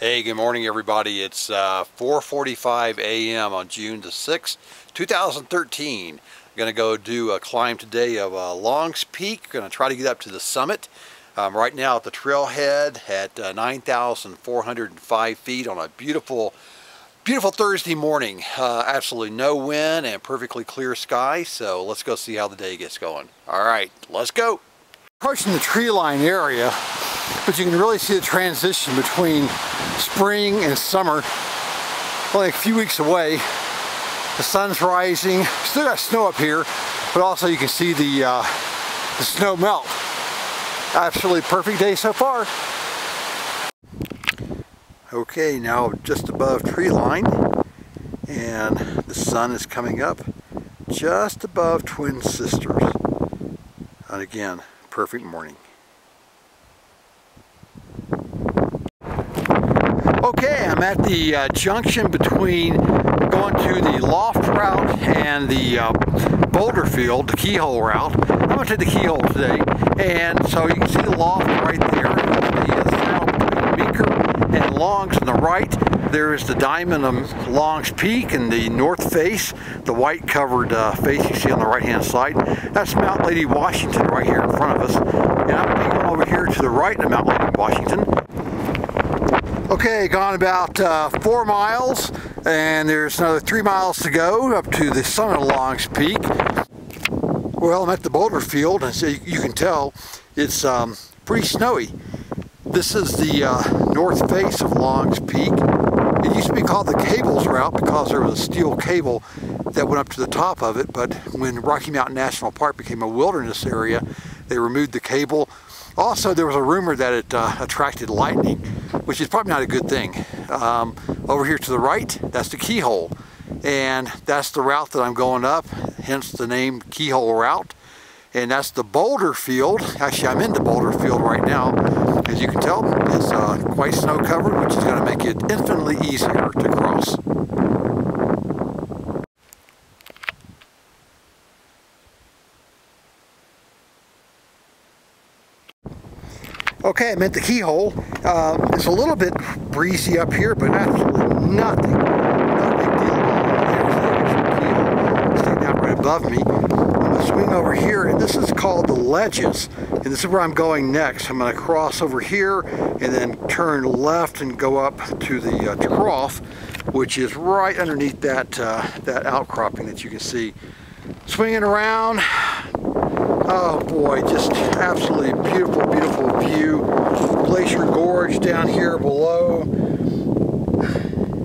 Hey, good morning everybody. It's uh, 4.45 a.m. on June the 6th, 2013. I'm going to go do a climb today of uh, Longs Peak. Going to try to get up to the summit. Um, right now at the trailhead at uh, 9,405 feet on a beautiful, beautiful Thursday morning. Uh, absolutely no wind and perfectly clear sky. So let's go see how the day gets going. All right, let's go. Approaching the tree line area, but you can really see the transition between spring and summer. Only a few weeks away. The sun's rising. Still got snow up here, but also you can see the, uh, the snow melt. Absolutely perfect day so far. Okay, now just above tree line, and the sun is coming up just above Twin Sisters. And again, perfect morning. Okay, I'm at the uh, junction between going to the loft route and the uh, boulder field, the keyhole route. I'm going to take the keyhole today. And so you can see the loft right there. The uh, saddle and Longs on the right. There is the diamond of Longs Peak in the north face, the white covered uh, face you see on the right hand side. That's Mount Lady Washington right here in front of us. And I'm going over here to the right of Mount Lady Washington. Okay, gone about uh, four miles and there's another three miles to go up to the summit of Longs Peak. Well, I'm at the boulder field and so you can tell it's um, pretty snowy. This is the uh, north face of Longs Peak. It used to be called the Cables Route because there was a steel cable that went up to the top of it, but when Rocky Mountain National Park became a wilderness area, they removed the cable also, there was a rumor that it uh, attracted lightning, which is probably not a good thing. Um, over here to the right, that's the keyhole. And that's the route that I'm going up, hence the name Keyhole Route. And that's the boulder field. Actually, I'm in the boulder field right now. As you can tell, it's uh, quite snow covered, which is going to make it infinitely easier to cross. Okay, I'm at the keyhole. Uh, it's a little bit breezy up here, but absolutely nothing. No big deal at all. There's the sticking out right above me. I'm to swing over here, and this is called the ledges. And this is where I'm going next. I'm going to cross over here and then turn left and go up to the uh, trough, which is right underneath that, uh, that outcropping that you can see. Swinging around, Oh boy, just absolutely beautiful, beautiful view. Glacier Gorge down here below.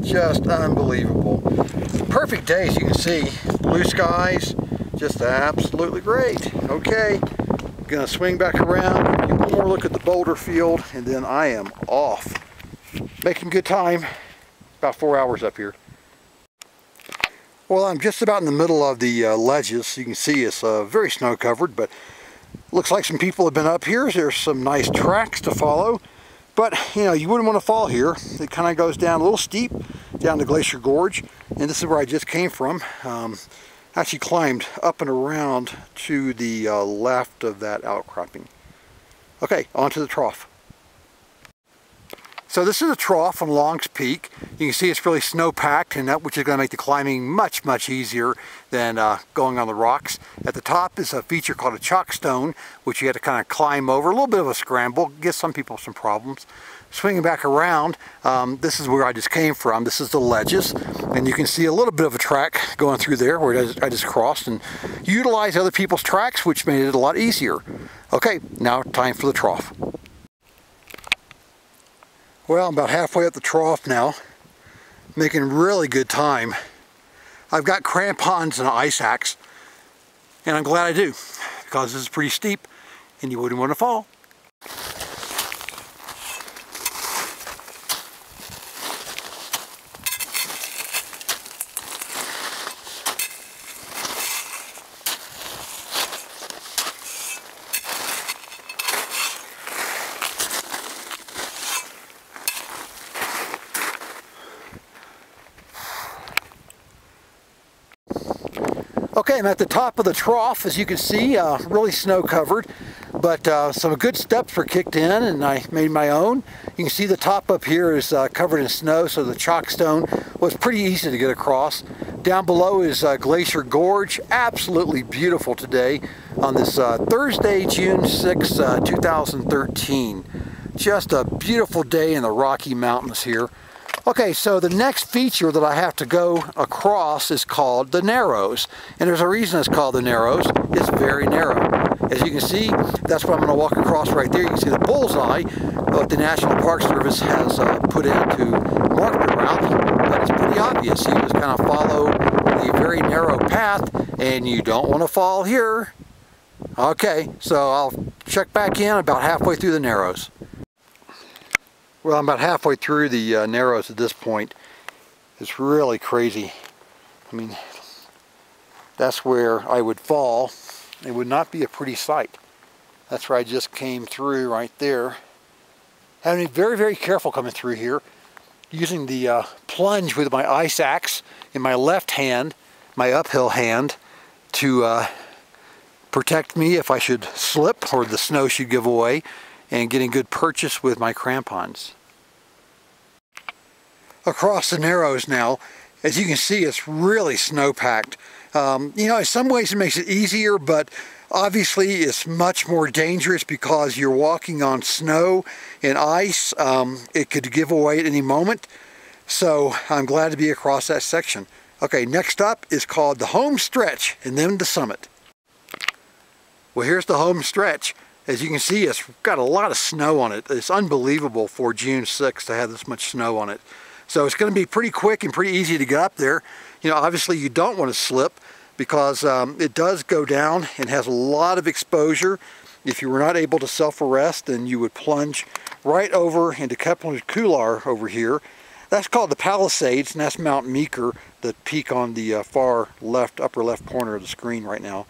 Just unbelievable. Perfect day as you can see. Blue skies, just absolutely great. Okay, gonna swing back around, get one more look at the boulder field, and then I am off. Making good time, about four hours up here. Well, I'm just about in the middle of the uh, ledges. You can see it's uh, very snow covered, but looks like some people have been up here. There's some nice tracks to follow. But, you know, you wouldn't want to fall here. It kind of goes down a little steep, down to Glacier Gorge. And this is where I just came from. Um, actually climbed up and around to the uh, left of that outcropping. Okay, onto the trough. So this is a trough on Longs Peak. You can see it's really snow-packed, and that which is going to make the climbing much, much easier than uh, going on the rocks. At the top is a feature called a chockstone, which you have to kind of climb over. A little bit of a scramble, gives some people some problems. Swinging back around, um, this is where I just came from. This is the ledges, and you can see a little bit of a track going through there where I just crossed and utilized other people's tracks, which made it a lot easier. Okay, now time for the trough. Well, I'm about halfway up the trough now, making really good time. I've got crampons and an ice axe, and I'm glad I do, because this is pretty steep, and you wouldn't want to fall. Okay, I'm at the top of the trough, as you can see, uh, really snow covered. but uh, some good steps were kicked in and I made my own. You can see the top up here is uh, covered in snow, so the chockstone was pretty easy to get across. Down below is uh, Glacier Gorge, absolutely beautiful today on this uh, Thursday, June 6, uh, 2013. Just a beautiful day in the Rocky Mountains here. Okay, so the next feature that I have to go across is called the Narrows. And there's a reason it's called the Narrows. It's very narrow. As you can see, that's what I'm going to walk across right there. You can see the bullseye what the National Park Service has uh, put in to mark the route. But it's pretty obvious. You just kind of follow the very narrow path and you don't want to fall here. Okay, so I'll check back in about halfway through the Narrows. Well, I'm about halfway through the uh, Narrows at this point. It's really crazy. I mean, that's where I would fall. It would not be a pretty sight. That's where I just came through right there. Having to be very, very careful coming through here. Using the uh, plunge with my ice axe in my left hand, my uphill hand, to uh, protect me if I should slip or the snow should give away and getting good purchase with my crampons. Across the Narrows now, as you can see, it's really snow-packed. Um, you know, in some ways it makes it easier, but obviously it's much more dangerous because you're walking on snow and ice. Um, it could give away at any moment. So I'm glad to be across that section. Okay, next up is called the home stretch and then the summit. Well, here's the home stretch. As you can see, it's got a lot of snow on it. It's unbelievable for June 6th to have this much snow on it. So it's going to be pretty quick and pretty easy to get up there. You know, obviously you don't want to slip because um, it does go down and has a lot of exposure. If you were not able to self-arrest, then you would plunge right over into Keplinger Couloir over here. That's called the Palisades, and that's Mount Meeker, the peak on the uh, far left, upper left corner of the screen right now.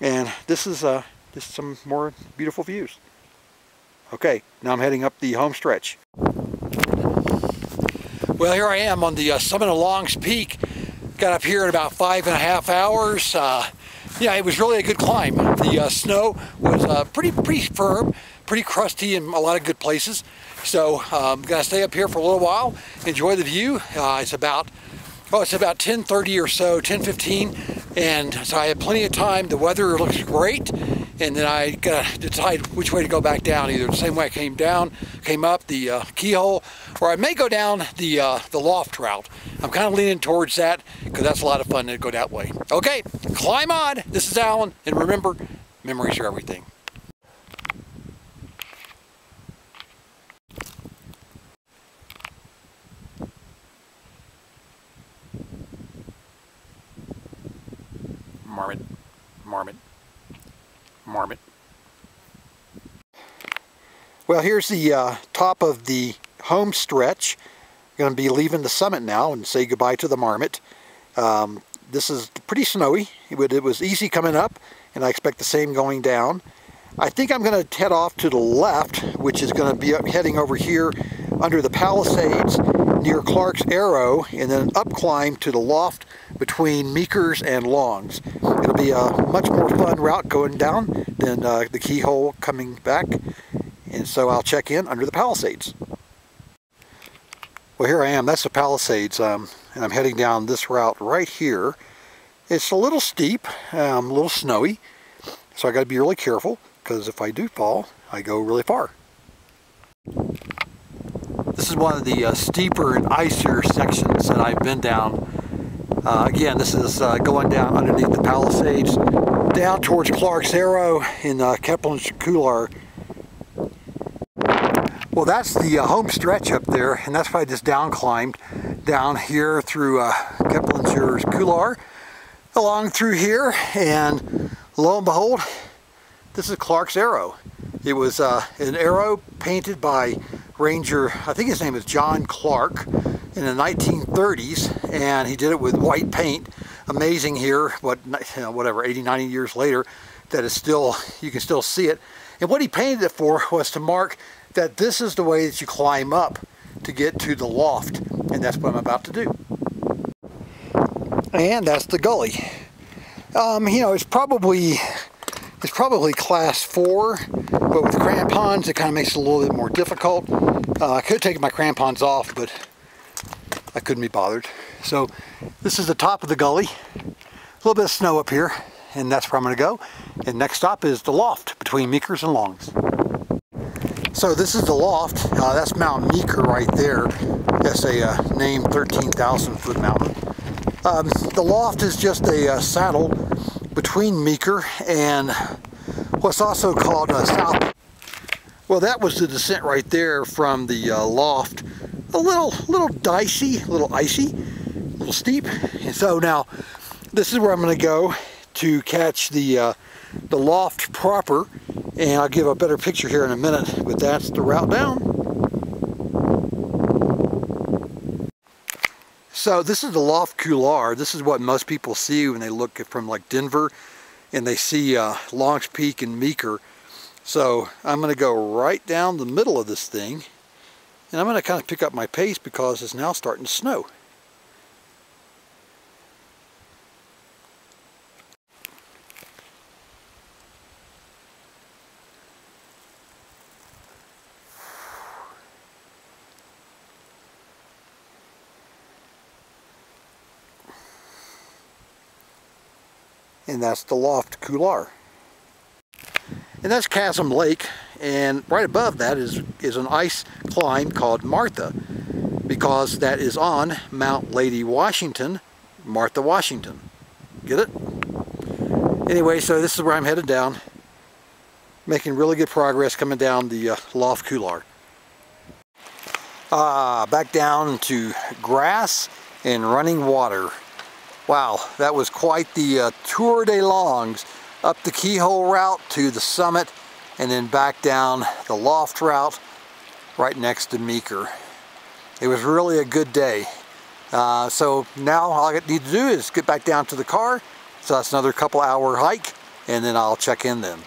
And this is uh, just some more beautiful views. Okay, now I'm heading up the home stretch. Well, here I am on the uh, summit of Longs Peak. Got up here in about five and a half hours. Uh, yeah, it was really a good climb. The uh, snow was uh, pretty pretty firm, pretty crusty in a lot of good places. So I'm um, gonna stay up here for a little while, enjoy the view. Uh, it's about oh, it's about 10:30 or so, 10:15, and so I have plenty of time. The weather looks great and then I gotta decide which way to go back down. Either the same way I came down, came up the uh, keyhole, or I may go down the uh, the loft route. I'm kind of leaning towards that because that's a lot of fun to go that way. Okay, climb on. This is Alan, and remember, memories are everything. Marmot, marmot marmot. Well, here's the uh, top of the home stretch. I'm going to be leaving the summit now and say goodbye to the marmot. Um, this is pretty snowy. It was easy coming up, and I expect the same going down. I think I'm going to head off to the left, which is going to be heading over here under the Palisades near Clark's Arrow, and then up climb to the loft between Meekers and Longs. It'll be a much more fun route going down than uh, the keyhole coming back, and so I'll check in under the Palisades. Well, here I am. That's the Palisades, um, and I'm heading down this route right here. It's a little steep, um, a little snowy, so I got to be really careful because if I do fall, I go really far. This is one of the uh, steeper and icier sections that I've been down. Uh, again, this is uh, going down underneath the Palisades, down towards Clark's Arrow in uh, Keplinger Couloir. Well, that's the uh, home stretch up there, and that's why I just down climbed down here through uh, Keplinger's Couloir, along through here, and lo and behold, this is Clark's Arrow. It was uh, an arrow painted by Ranger, I think his name is John Clark, in the 1930s, and he did it with white paint. Amazing here, what whatever, 80, 90 years later, that is still, you can still see it. And what he painted it for was to mark that this is the way that you climb up to get to the loft, and that's what I'm about to do. And that's the gully. Um, you know, it's probably It's probably class four, but with crampons, it kind of makes it a little bit more difficult. Uh, I could take my crampons off, but I couldn't be bothered. So this is the top of the gully. A little bit of snow up here, and that's where I'm gonna go. And next stop is the loft between Meekers and Longs. So this is the loft. Uh, that's Mount Meeker right there. That's a uh, named 13,000 foot mountain. Um, the loft is just a uh, saddle between Meeker and what's also called a South. Well, that was the descent right there from the uh, loft. A little, little dicey, a little icy, a little steep. And so now, this is where I'm going to go to catch the uh, the loft proper. And I'll give a better picture here in a minute, but that's the route down. So this is the Loft Couloir. This is what most people see when they look from like Denver and they see uh, Longs Peak and Meeker. So I'm going to go right down the middle of this thing and I'm going to kind of pick up my pace because it's now starting to snow. and that's the Loft Couloir. And that's Chasm Lake, and right above that is, is an ice climb called Martha, because that is on Mount Lady Washington, Martha, Washington. Get it? Anyway, so this is where I'm headed down, making really good progress coming down the uh, Loft Couloir. Ah, back down to grass and running water. Wow, that was quite the uh, tour de longs up the keyhole route to the summit and then back down the loft route right next to Meeker. It was really a good day. Uh, so now all I need to do is get back down to the car. So that's another couple hour hike and then I'll check in then.